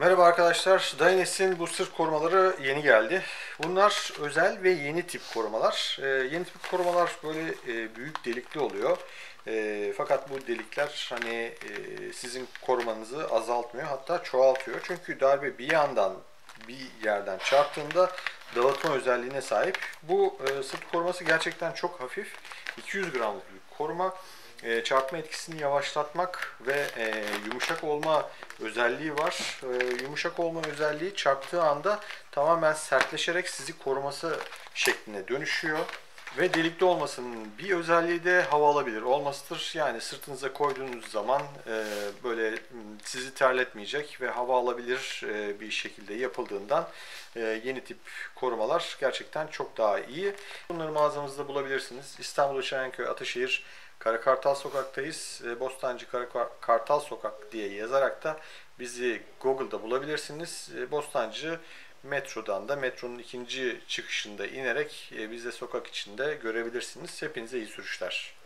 Merhaba arkadaşlar. Dynes'in bu sırt korumaları yeni geldi. Bunlar özel ve yeni tip korumalar. Ee, yeni tip korumalar böyle e, büyük delikli oluyor. E, fakat bu delikler hani e, sizin korumanızı azaltmıyor hatta çoğaltıyor. Çünkü darbe bir yandan bir yerden çarptığında dağıtma özelliğine sahip. Bu e, sırt koruması gerçekten çok hafif. 200 gramlık bir koruma. E, çarpma etkisini yavaşlatmak ve e, yumuşak olma özelliği var. E, yumuşak olma özelliği çarptığı anda tamamen sertleşerek sizi koruması şekline dönüşüyor. Ve delikli olmasının bir özelliği de hava alabilir olmasıdır. Yani sırtınıza koyduğunuz zaman e, böyle sizi terletmeyecek ve hava alabilir e, bir şekilde yapıldığından e, yeni tip korumalar gerçekten çok daha iyi. Bunları mağazamızda bulabilirsiniz. İstanbul Çayanköy Ataşehir Karakartal Sokak'tayız. E, Bostancı Karakartal Sokak diye yazarak da bizi Google'da bulabilirsiniz. E, Bostancı metrodan da metronun ikinci çıkışında inerek e, bize sokak içinde görebilirsiniz. Hepinize iyi sürüşler.